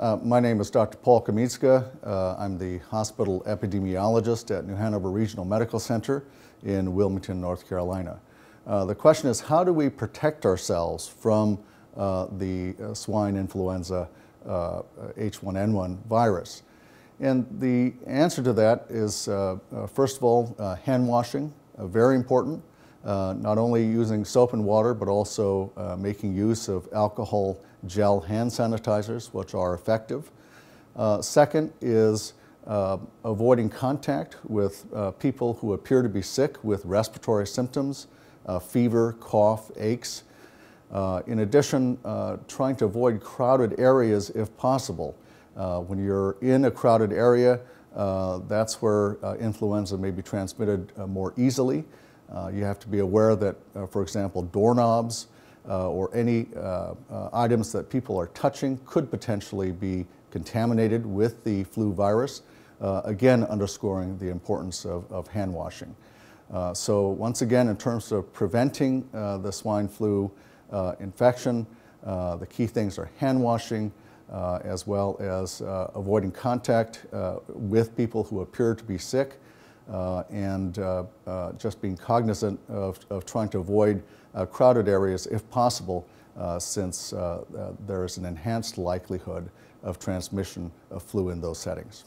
Uh, my name is Dr. Paul Kamitsuka. Uh, I'm the hospital epidemiologist at New Hanover Regional Medical Center in Wilmington, North Carolina. Uh, the question is, how do we protect ourselves from uh, the uh, swine influenza H1N1 uh, virus? And the answer to that is, first of all, hand washing, very important. Not only using soap and water, but also making use of alcohol gel hand sanitizers, which are effective. Uh, second is uh, avoiding contact with uh, people who appear to be sick with respiratory symptoms, uh, fever, cough, aches. Uh, in addition, uh, trying to avoid crowded areas if possible. when you're in a crowded area, that's where influenza may be transmitted more easily. You have to be aware that, for example, doorknobs, uh, or any uh, uh, items that people are touching could potentially be contaminated with the flu virus, again underscoring the importance of, of hand washing. so once again, in terms of preventing the swine flu infection, the key things are hand washing, uh, as well as uh, avoiding contact uh, with people who appear to be sick, uh, Uh, and uh, uh, just being cognizant of, of trying to avoid uh, crowded areas if possible, uh, since there is an enhanced likelihood of transmission of flu in those settings.